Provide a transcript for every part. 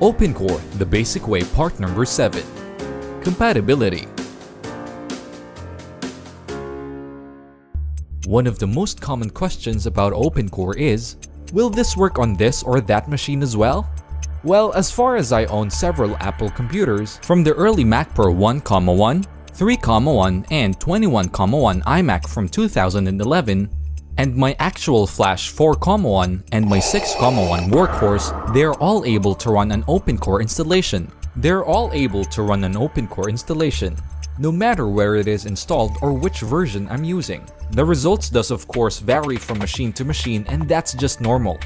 OpenCore, the basic way part number 7. Compatibility One of the most common questions about OpenCore is, will this work on this or that machine as well? Well, as far as I own several Apple computers, from the early Mac Pro 1, 1, 3, 1, and 21, 1 iMac from 2011, and my actual Flash 4, Comma 1 and my 6, Comma 1 workhorse, they're all able to run an OpenCore installation. They're all able to run an OpenCore installation, no matter where it is installed or which version I'm using. The results does of course vary from machine to machine and that's just normal.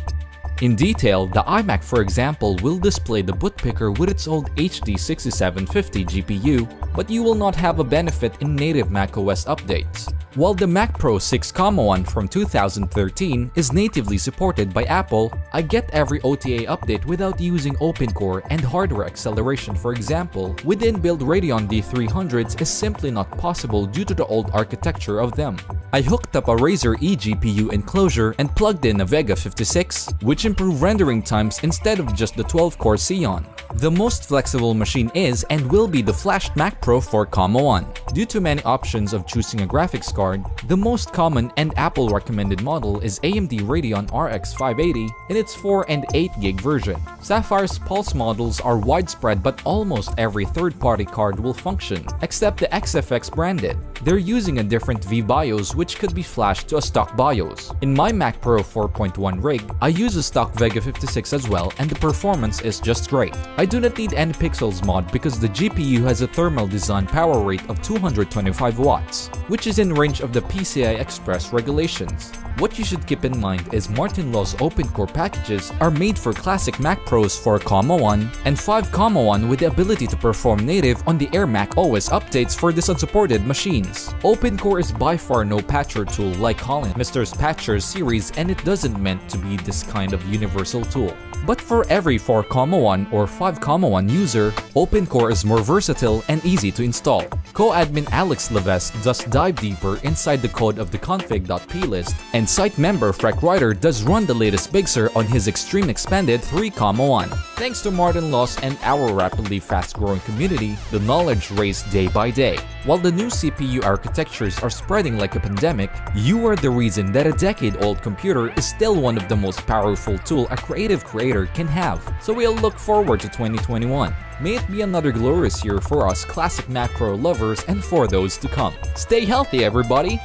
In detail, the iMac for example will display the boot picker with its old HD 6750 GPU, but you will not have a benefit in native macOS updates. While the Mac Pro 6,1 from 2013 is natively supported by Apple, I get every OTA update without using OpenCore and hardware acceleration for example, with in-built Radeon D300s is simply not possible due to the old architecture of them. I hooked up a Razer eGPU enclosure and plugged in a Vega 56, which improved rendering times instead of just the 12-core Xeon. The most flexible machine is and will be the flashed Mac Pro 4,1. Due to many options of choosing a graphics card, card, the most common and Apple recommended model is AMD Radeon RX 580 in its 4 and 8 gig version. Sapphire's Pulse models are widespread but almost every third-party card will function, except the XFX branded. They're using a different VBIOS which could be flashed to a stock BIOS. In my Mac Pro 4.1 rig, I use a stock Vega 56 as well and the performance is just great. I do not need any Pixlas mod because the GPU has a thermal design power rate of 225 watts, which is in range of the PCI Express regulations. What you should keep in mind is Martin Lo's OpenCore packages are made for classic Mac Pros 4,1 and 5,1 with the ability to perform native on the Air Mac OS updates for this unsupported machines. OpenCore is by far no patcher tool like Collin Mistr's Patcher series and it doesn't meant to be this kind of universal tool. But for every 4,1 or 5,1 user, OpenCore is more versatile and easy to install. Co-admin Alex Levesque does dive deeper inside the code of the config.plist and site member Freck Ryder does run the latest Big Sur on his Extreme Expanded 3,1. Thanks to Martin Lo's and our rapidly fast-growing community, the knowledge raised day by day. While the new CPU architectures are spreading like a pandemic, you are the reason that a decade-old computer is still one of the most powerful tool a creative creator can have. So we'll look forward to 2021. May it be another glorious year for us classic Mac Pro lovers and for those to come. Stay healthy everybody!